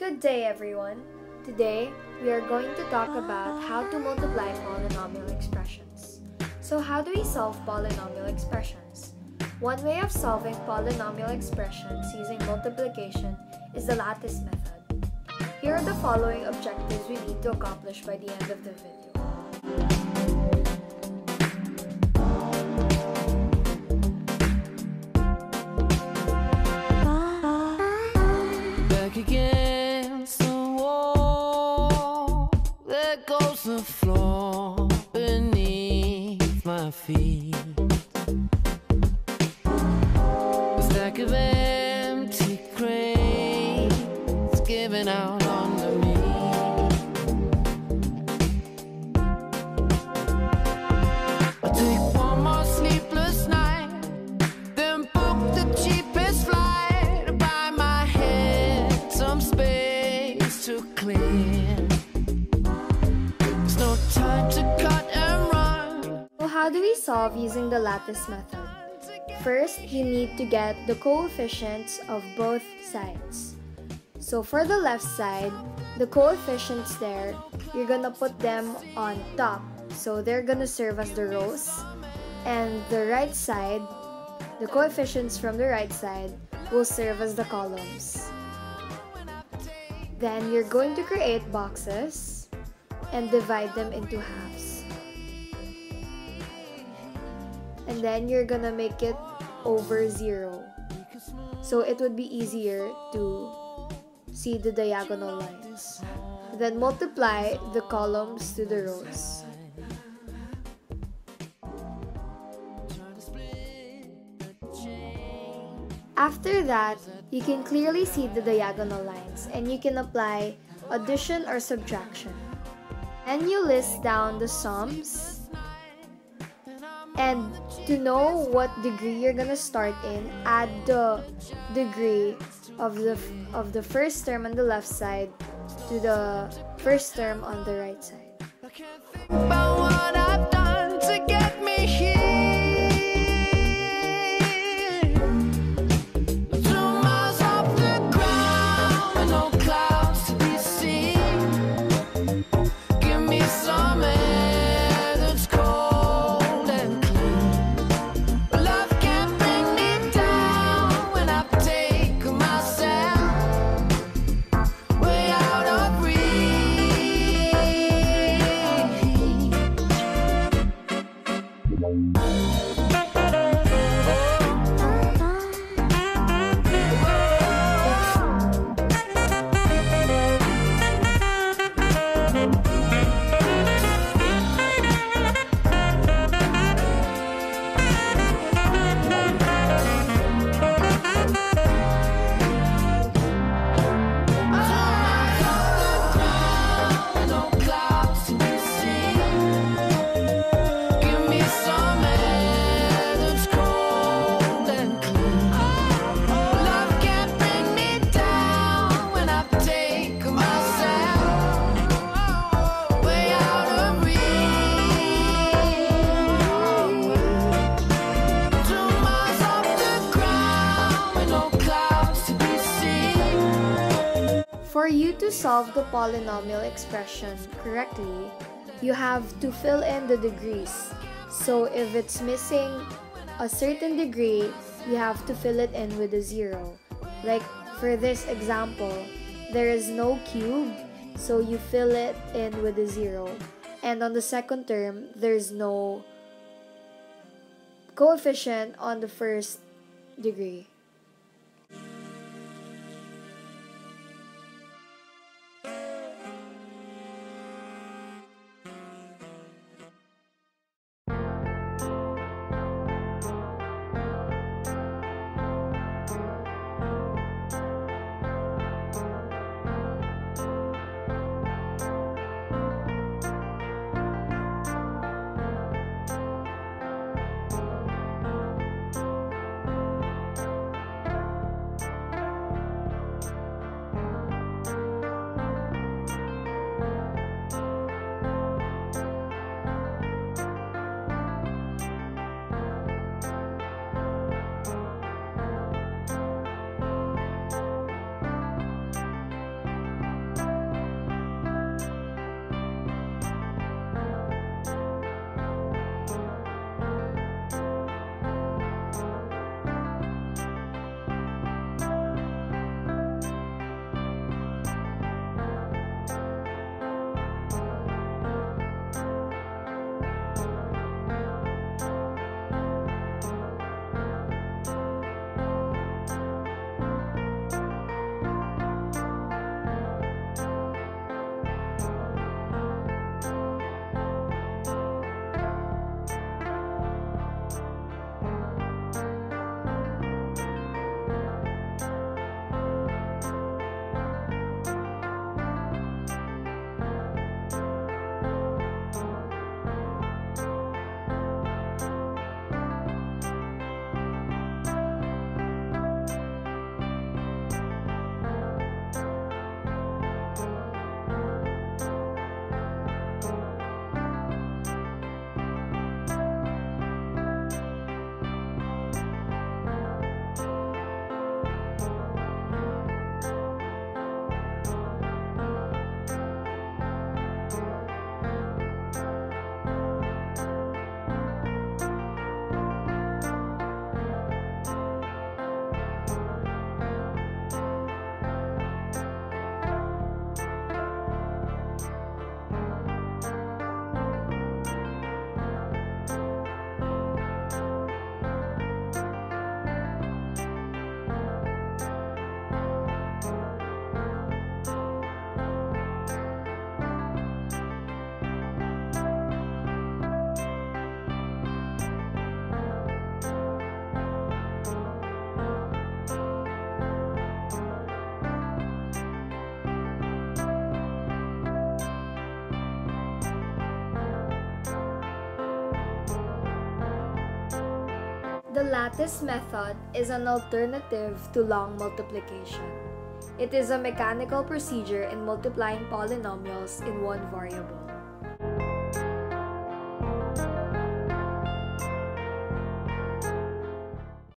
Good day everyone! Today, we are going to talk about how to multiply polynomial expressions. So how do we solve polynomial expressions? One way of solving polynomial expressions using multiplication is the lattice method. Here are the following objectives we need to accomplish by the end of the video. The floor beneath my feet. A stack of empty crates giving out under me. I take one more sleepless night. Then book the cheapest flight buy my head some space to clear. So we solve using the lattice method? First, you need to get the coefficients of both sides. So for the left side, the coefficients there, you're gonna put them on top. So they're gonna serve as the rows. And the right side, the coefficients from the right side will serve as the columns. Then you're going to create boxes and divide them into halves. And then you're gonna make it over zero. So it would be easier to see the diagonal lines. Then multiply the columns to the rows. After that, you can clearly see the diagonal lines and you can apply addition or subtraction. And you list down the sums. And to know what degree you're gonna start in, add the degree of the of the first term on the left side to the first term on the right side. For you to solve the polynomial expression correctly, you have to fill in the degrees. So if it's missing a certain degree, you have to fill it in with a zero. Like for this example, there is no cube, so you fill it in with a zero. And on the second term, there's no coefficient on the first degree. The lattice method is an alternative to long multiplication. It is a mechanical procedure in multiplying polynomials in one variable.